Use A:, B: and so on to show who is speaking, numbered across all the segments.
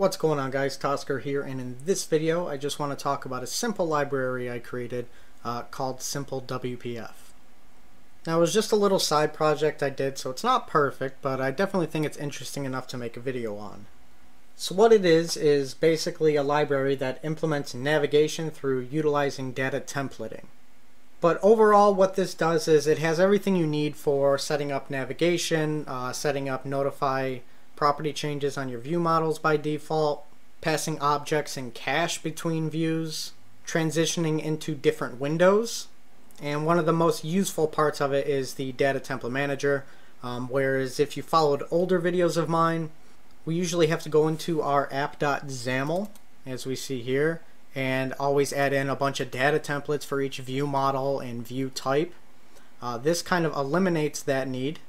A: What's going on guys, Tosker here, and in this video I just want to talk about a simple library I created uh, called Simple WPF. Now it was just a little side project I did, so it's not perfect, but I definitely think it's interesting enough to make a video on. So what it is, is basically a library that implements navigation through utilizing data templating. But overall what this does is it has everything you need for setting up navigation, uh, setting up notify property changes on your view models by default, passing objects in cache between views, transitioning into different windows, and one of the most useful parts of it is the data template manager. Um, whereas if you followed older videos of mine, we usually have to go into our app.xaml, as we see here, and always add in a bunch of data templates for each view model and view type. Uh, this kind of eliminates that need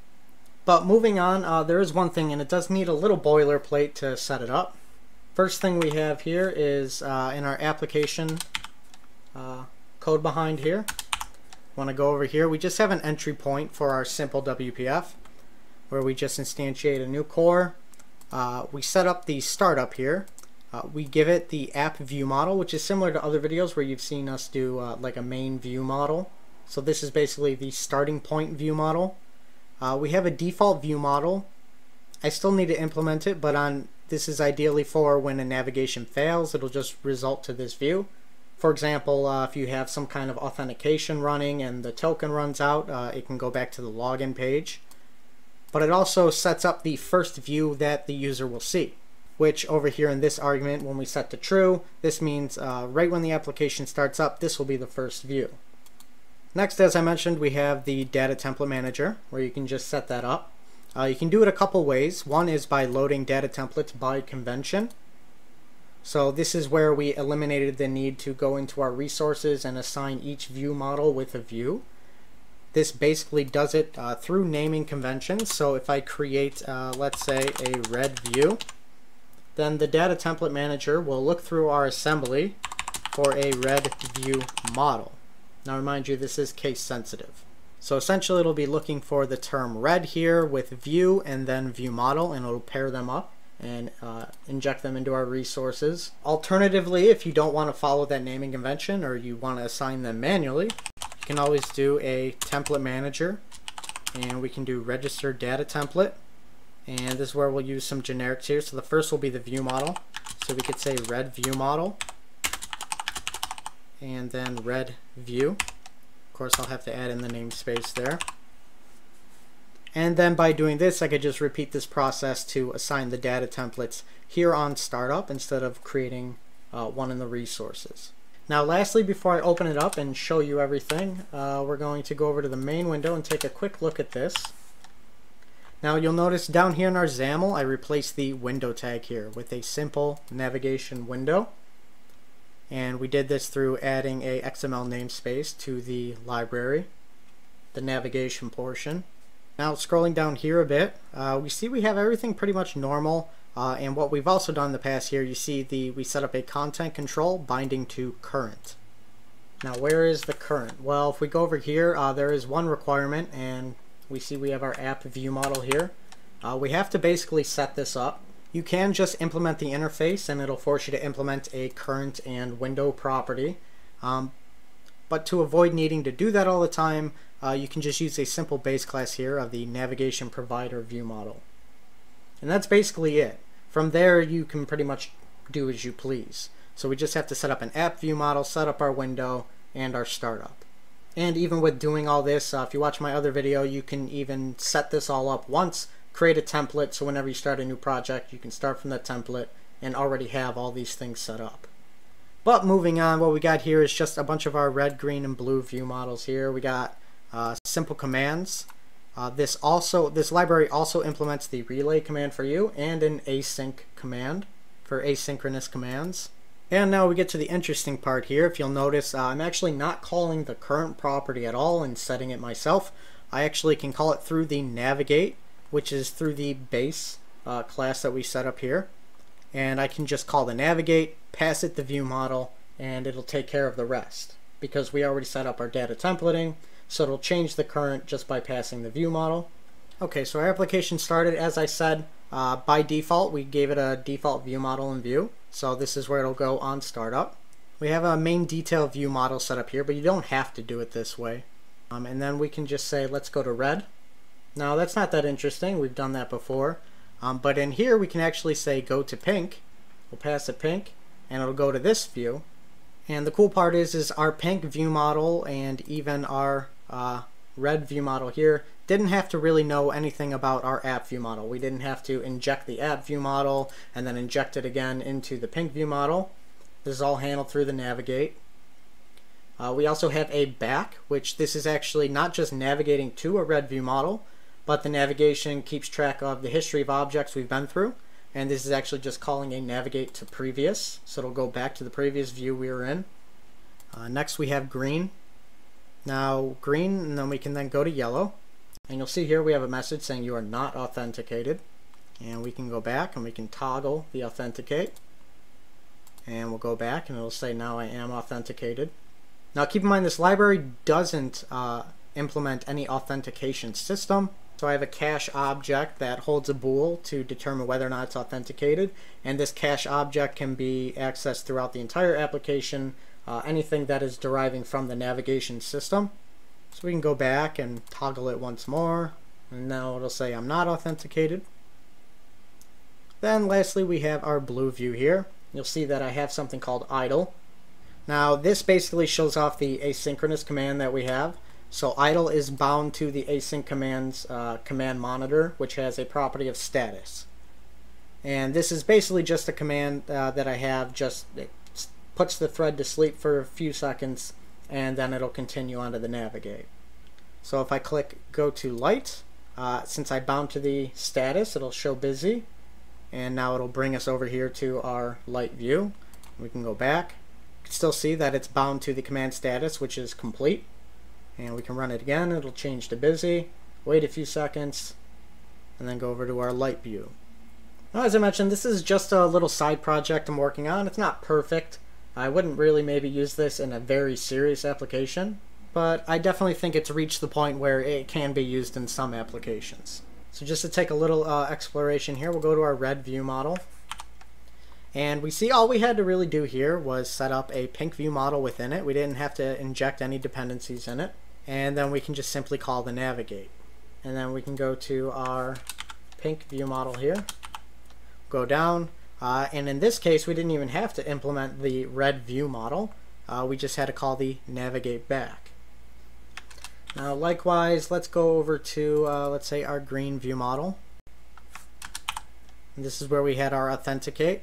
A: but moving on, uh, there is one thing, and it does need a little boilerplate to set it up. First thing we have here is uh, in our application uh, code behind here. Want to go over here. We just have an entry point for our simple WPF, where we just instantiate a new core. Uh, we set up the startup here. Uh, we give it the app view model, which is similar to other videos where you've seen us do uh, like a main view model. So this is basically the starting point view model. Uh, we have a default view model. I still need to implement it, but on this is ideally for when a navigation fails, it'll just result to this view. For example, uh, if you have some kind of authentication running and the token runs out, uh, it can go back to the login page. But it also sets up the first view that the user will see, which over here in this argument, when we set to true, this means uh, right when the application starts up, this will be the first view. Next, as I mentioned, we have the data template manager where you can just set that up. Uh, you can do it a couple ways. One is by loading data templates by convention. So this is where we eliminated the need to go into our resources and assign each view model with a view. This basically does it uh, through naming conventions. So if I create, uh, let's say, a red view, then the data template manager will look through our assembly for a red view model. Now remind you, this is case sensitive. So essentially it'll be looking for the term red here with view and then view model and it'll pair them up and uh, inject them into our resources. Alternatively, if you don't want to follow that naming convention or you want to assign them manually, you can always do a template manager and we can do register data template and this is where we'll use some generics here. So the first will be the view model. So we could say red view model and then red view. Of course, I'll have to add in the namespace there. And then by doing this, I could just repeat this process to assign the data templates here on startup instead of creating uh, one in the resources. Now lastly, before I open it up and show you everything, uh, we're going to go over to the main window and take a quick look at this. Now you'll notice down here in our XAML, I replaced the window tag here with a simple navigation window and we did this through adding a XML namespace to the library, the navigation portion. Now scrolling down here a bit, uh, we see we have everything pretty much normal. Uh, and what we've also done in the past here, you see the we set up a content control binding to current. Now where is the current? Well, if we go over here, uh, there is one requirement, and we see we have our app view model here. Uh, we have to basically set this up. You can just implement the interface and it'll force you to implement a current and window property. Um, but to avoid needing to do that all the time, uh, you can just use a simple base class here of the navigation provider view model. And that's basically it. From there, you can pretty much do as you please. So we just have to set up an app view model, set up our window, and our startup. And even with doing all this, uh, if you watch my other video, you can even set this all up once create a template so whenever you start a new project you can start from that template and already have all these things set up. But moving on, what we got here is just a bunch of our red, green, and blue view models here. We got uh, simple commands. Uh, this also this library also implements the relay command for you and an async command for asynchronous commands. And now we get to the interesting part here. If you'll notice, uh, I'm actually not calling the current property at all and setting it myself. I actually can call it through the navigate which is through the base uh, class that we set up here. And I can just call the navigate, pass it the view model, and it'll take care of the rest because we already set up our data templating, so it'll change the current just by passing the view model. Okay, so our application started, as I said, uh, by default, we gave it a default view model in view. So this is where it'll go on startup. We have a main detail view model set up here, but you don't have to do it this way. Um, and then we can just say, let's go to red. Now that's not that interesting. We've done that before. Um, but in here, we can actually say go to pink. We'll pass it pink, and it'll go to this view. And the cool part is, is our pink view model and even our uh, red view model here didn't have to really know anything about our app view model. We didn't have to inject the app view model and then inject it again into the pink view model. This is all handled through the navigate. Uh, we also have a back, which this is actually not just navigating to a red view model, but the navigation keeps track of the history of objects we've been through. And this is actually just calling a navigate to previous, so it'll go back to the previous view we were in. Uh, next we have green. Now green, and then we can then go to yellow. And you'll see here we have a message saying you are not authenticated. And we can go back and we can toggle the authenticate. And we'll go back and it'll say now I am authenticated. Now keep in mind this library doesn't uh, implement any authentication system. So I have a cache object that holds a bool to determine whether or not it's authenticated. And this cache object can be accessed throughout the entire application, uh, anything that is deriving from the navigation system. So we can go back and toggle it once more. And now it'll say I'm not authenticated. Then lastly we have our blue view here. You'll see that I have something called idle. Now this basically shows off the asynchronous command that we have. So idle is bound to the async commands uh, command monitor, which has a property of status. And this is basically just a command uh, that I have just it puts the thread to sleep for a few seconds and then it'll continue on to the navigate. So if I click go to light, uh, since I bound to the status, it'll show busy and now it'll bring us over here to our light view. We can go back. You can still see that it's bound to the command status, which is complete and we can run it again. It'll change to busy. Wait a few seconds. And then go over to our light view. Now, as I mentioned this is just a little side project I'm working on. It's not perfect. I wouldn't really maybe use this in a very serious application but I definitely think it's reached the point where it can be used in some applications. So just to take a little uh, exploration here we'll go to our red view model. And we see all we had to really do here was set up a pink view model within it. We didn't have to inject any dependencies in it. And then we can just simply call the navigate. And then we can go to our pink view model here. Go down. Uh, and in this case, we didn't even have to implement the red view model. Uh, we just had to call the navigate back. Now likewise, let's go over to, uh, let's say, our green view model. And this is where we had our authenticate.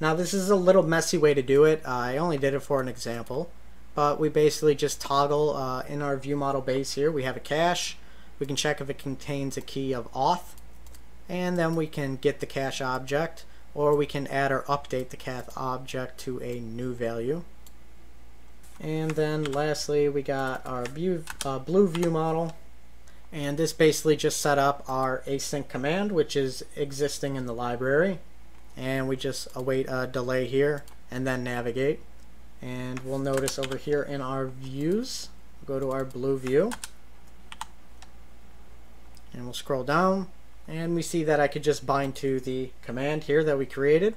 A: Now this is a little messy way to do it. Uh, I only did it for an example. But we basically just toggle uh, in our view model base here. We have a cache. We can check if it contains a key of auth. And then we can get the cache object. Or we can add or update the cache object to a new value. And then lastly we got our view, uh, blue view model. And this basically just set up our async command which is existing in the library and we just await a delay here and then navigate and we'll notice over here in our views go to our blue view. And we'll scroll down. And we see that I could just bind to the command here that we created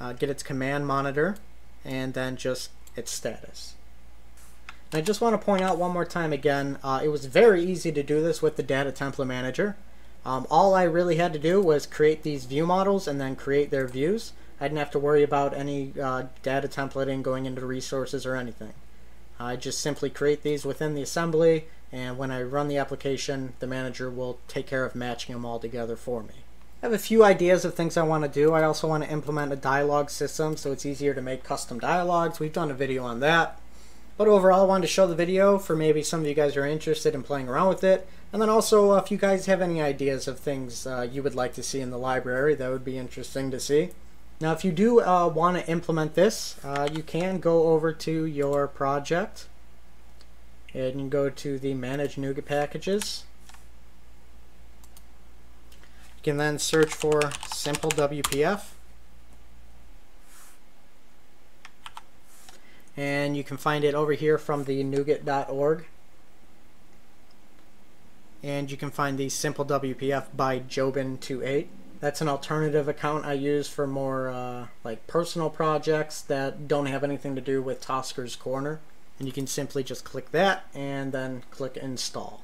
A: uh, get its command monitor and then just its status. And I just want to point out one more time again uh, it was very easy to do this with the data template manager. Um, all I really had to do was create these view models and then create their views. I didn't have to worry about any uh, data templating going into resources or anything. I just simply create these within the assembly and when I run the application the manager will take care of matching them all together for me. I have a few ideas of things I want to do. I also want to implement a dialogue system so it's easier to make custom dialogues. We've done a video on that. But overall, I wanted to show the video for maybe some of you guys are interested in playing around with it. And then also, uh, if you guys have any ideas of things uh, you would like to see in the library, that would be interesting to see. Now, if you do uh, want to implement this, uh, you can go over to your project and you go to the Manage NuGet Packages. You can then search for Simple WPF. and you can find it over here from the NuGet.org and you can find the simple WPF by Joben28 That's an alternative account I use for more uh, like personal projects that don't have anything to do with Tosker's Corner. And you can simply just click that and then click install.